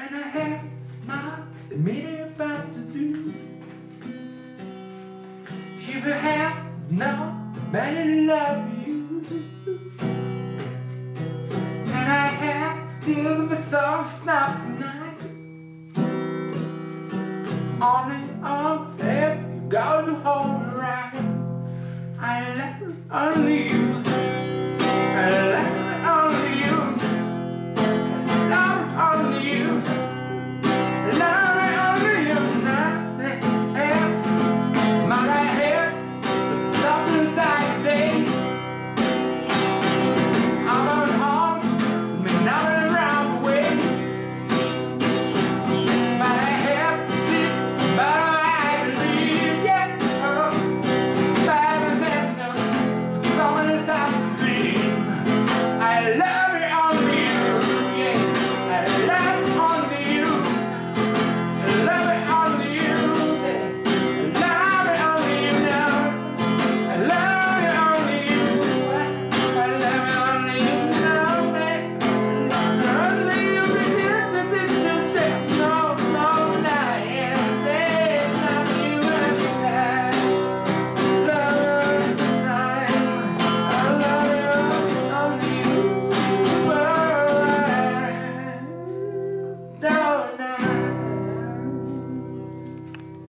And I have my meeting about to do. If you have not many love you, and I have till the sun stop night. On and on, if you go to hold me right, I let I leave. love.